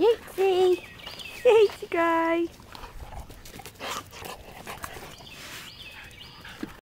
Yatesy! Yatesy guy!